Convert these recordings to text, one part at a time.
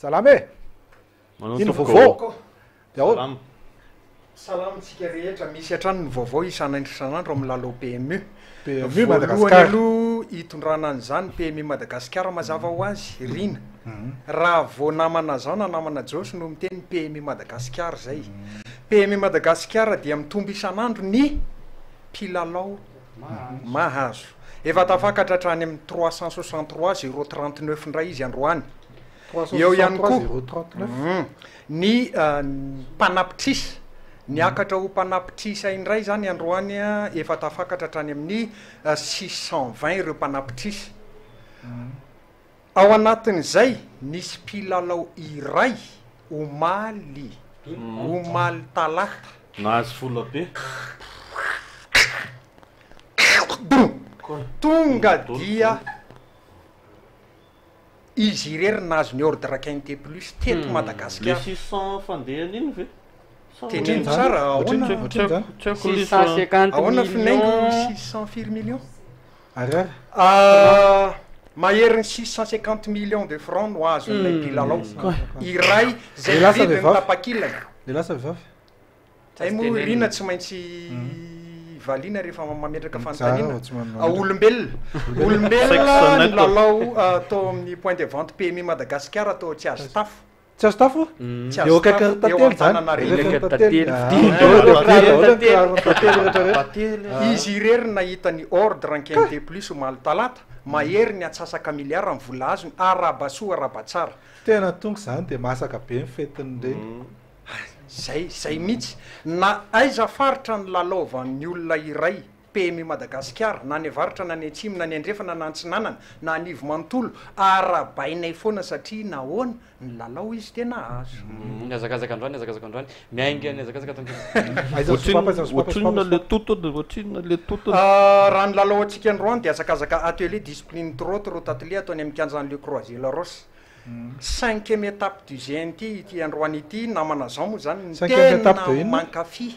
Salama e! Manao ny vaovao? Dia ahoana? Salama. Salama antsika rehetra, misy hatrany ny vaovao isan'andro isan'andro amin'ny lalao PMU. PMU Madagascar. Voalohany aloha hitondrana an'izany PMU Madagasikara mazava ho azy, mhm. Rina. Mhm. Raha vao namana zao na namana Jaosy no miteny PMU Madagasikara izay. Mhm. PMU Madagasikara dia mitombo isan'andro ny mpilalao Mahazo. Efa tafakatra hatrany amin'ny trois cent soixante trois zero trente neuf indray izy androany. Eo ihany koa ny mpanapitrisa, niakatra ho mpanapitrisa indray izany androany, efa tafakatra hatrany amin'ny six cent vingt ireo mpanapitrisa. Ao anatin'izay, nisy mpilalao iray, omaly, omaly talata. Nahazo vola be. Tonga dia izy irery nahazo ny ordre quinte plus teto Madagasikara. Le six cents fandehany iny ve? Teneno tsara, ahoana? Six cents cinquante millions. Ahoana filengo six cents firy millions? Arara. Maherin'ny six cent cinquante millions de francs no azon'ilay mpilalao iray izay vidiny tapakilany. Dia lasa vehivavy. Hay moa i Rina tsy maintsy valiana rehefa mametraka fanontaniana. Olombelona, olombelona nilalao tao amin'ny point de vente PMI Madagasikara tao Tsiasitafo. Tsy azo tafo? Tsy azo tafo eo Antananarivo. Izy irery no nahita ny ordre en quinte de plus omaly talata, mahery ny atsasaka miliara ny vola azony, arahaba soa arahaba tsara. Tena tonga izany dia masaka be ny fetin'ireny. Zay, zay mihitsy. Na aiza faritra no lalaovan'ny olona iray PMU Madagasikara, na any avaratra na any atsimo, na any andrefana na antsinanana, na anivo manontolo, arahabainay foana satria nahoana? Nilalao izy dia nahazo. Nihazakazaka androany, nihazakazaka androany, miainga, nihazakazaka tandroany. Ohatrinona le totony? Ohatrinona le totony? Raha ny lalao antsika androany dia hazakazaka atelier discipline entre autres roa tatile ato any amin'ny kianjan'i Le Croisier La Roche. Cinquième étape du GNT ity androany ity, namana zao moa izany no tena mankafy.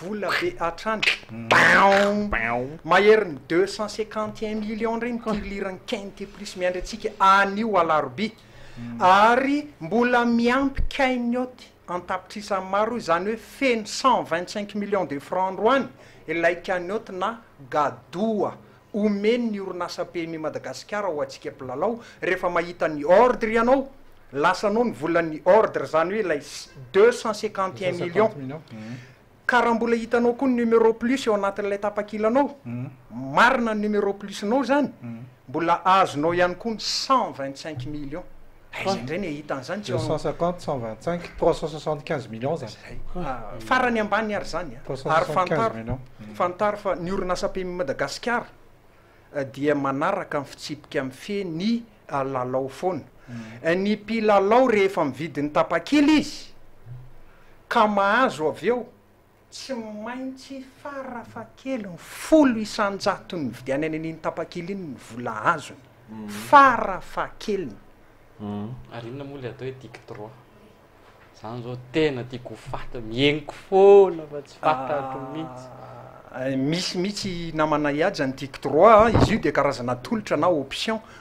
Vola be hatrany. Maherin deux cent cinquante et un millions indray ny tireliran'i Kent plus miandry antsika anio alarobia ary mbola miampy cagnotte an-tapitrisany maro izany hoe feno cent vingt cinq millions de francs androany ilay cagnotte na gadoa Omeny ny orinasa PMI Madagasikara ho antsika mpilalao, rehefa mahita ny ordre ianao, lasanao ny volan'ny ordre, izany hoe ilay deux cent cinquante et un millions, ka raha mbola hitanao koa ny numéro plus eo anatin'ilay tapakilanao, marina ny numéro plus-nao izany, mbola azonao ihany koa ny cent vingt cinq millions. Aiza indray ny ahitana izany tsy ao Deux cent cinquante, cent vingt cinq, trois cent soixante quinze millions zany. Izay. Farany ambany ary izany a. Trois cent Ary soixante quinze fantaro, millions. fantaro fa ny orinasa PMI Madagasikara dia manaraka ny fitsipika mifehy ny lalao foana. Ny mpilalao rehefa mividy ny tapakila izy ka mahazo avy eo Tsy maintsy farafahakeliny folo isan-jatony nividianany an'iny tapakila iny ny vola azony. Farafahakeliny. Ary inona moa ilay atao hoe tic droit? Izany izao tena tiako ho fantatra, mienoko foana fa tsy fantatro mihitsy. Misy mihitsy namanay aja ny tic droit, izy io dia karazana tolotra na option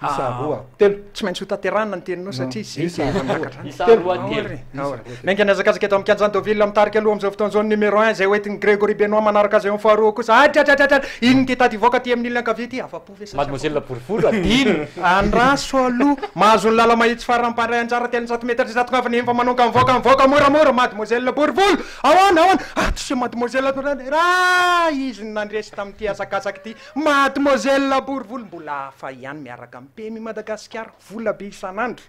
Isa roa, telo. Tsy maintsy ho tanterahina ny teninao satria izay dia efa miakatra. Isa roa, telo. Aory. Miainga ny hazakazaka eto amin'ny Kianjan'i Deauville amin'ny tarika aloha amin'izao fotoana izao ny numéro un izay hoentin'i Grégory Benoît manaraka azy eo amin'ny faharoa kosa. Atratra! Inona ity tady hivoaka aty amin'ny ilany ankavia ity? Afa-po ve sa tsy afa-po? Mademoiselle Borivory adino. Andraso aloha, mahazo ny lala mahitsy farany mpandray anjara telonjato metatra izaho tongavana eny fa manonka mivoaka mivoaka moramora mademoiselle Borivolo! Ahoana? Ahoana? Atosy mademoiselle Ra izy no nandresy tamin'ity hazakazaka ity. Mademoiselle Borivoly mbola hafa ihany miaraka am PM i Madagasikara vola be isan'andro.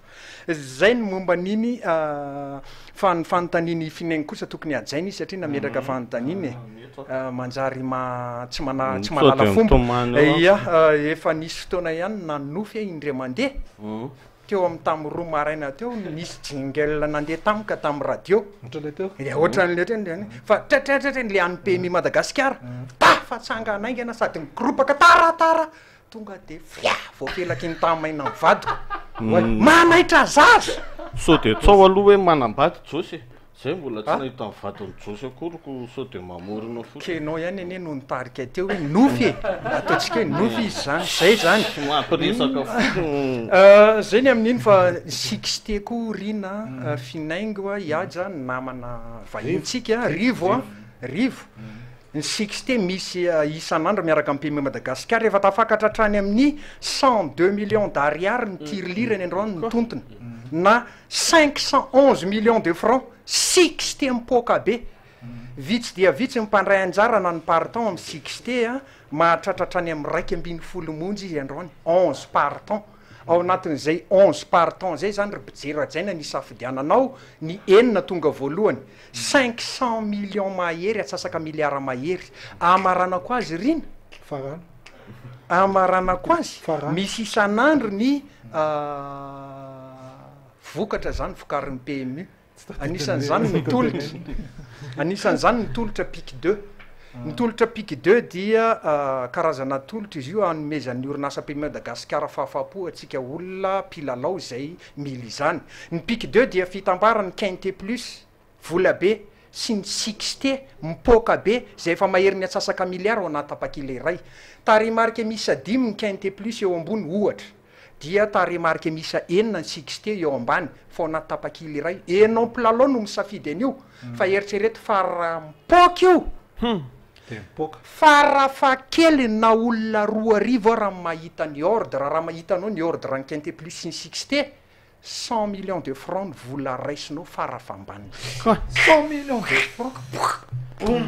Zay ny momba an'iny fa ny fanontaniana i Fining kosa tokony hajaina izy satria nametraka fanontaniana e. Manjary tsy manala tsy manala fomba. Ia efa nisy fotoana ihany nanofy ahy indray mandeha. Teo amin'ny tamin'ny roa maraina teo no nisy jingle nandeha tampoka tamin'ny radio. Ohatran'ilay teo? Dia ohatran'ilay teo ny anay. Fa traitraitraitray ilay an'ny PMI Madagasikara. Tafa tsangana haingana sady migoropaka tara tara. Tonga dia fria! Voapelaky ny tamaina ny vadiko. Hoe, manaitra zaza! Sao dia tsao aloha hoe manambady Josy e! Zay mbola tsy nahita ny vadin'i Josy akory ko sao dia mamorona fotsiny. Ka ianao ihany anie no nitarika teo hoe nofy e! Ataontsika hoe nofy izy zany, zay zany. Tsy mampiresaka fotsiny. Zay ny amin'iny fa Sixte koa Orina, Finaingo a, i Haja ny namana vahinintsika, Rivo a, Rivo, ny Sixte misy isan'andro miaraka amin'ny PME Madagascar efa tafakatra hatrany amin'ny cent deux millions d'ariary ny tirelirany androany ny tontony na Cinq cent onze millions de francs sixte mipoaka be. Vitsy dia vitsy ny mpandray anjara na ny partants amin'ny sixte a, mahatratra hatrany amin'ny iraika ambin'ny folo monja izy androany, onze partants. Ao anatin'izay onze partants izay izany ry mpijery hajaina ny hisafidiananao ny enina tonga voalohany. Cinq cent millions mahery atsasaka miliara mahery. Hamaranako azy rina. Farana. Hamaranako azy, misy isan'andro ny vokatra izany vokarin'ny PMU. Anisan'izany ny tolotra. Anisan'izany ny tolotra pic deux. Ny tolotra pic deux dia karazana tolotra izy io hanomezan'ny orinasa PMU Madagasikara fahafaham-po antsika olona mpilalao izay mila izany. Ny pic deux dia fitambaran'ny Quinte plus. Vola be sy ny sixte mipoaka be izay efa maherin'ny atsasaka miliara ao anaty tapakila iray. Tarehimarika miisa dimy ny quinte plus eo ambony, ohatra, dia tarehimarika miisa enina ny sixte eo ambany, fa ao anaty tapakila iray. Enao mpilalao no misafidy an'io, fa eritrereto fa raha mipoaka io, fa rafa kely na olona roa arivo ara no mahita ny ordre, raha mahita anao ny ordre ny quinte plus sy ny sixte, Cent millions de francs ny vola raisinao fara fambaniny. Cent millions de francs! Boum!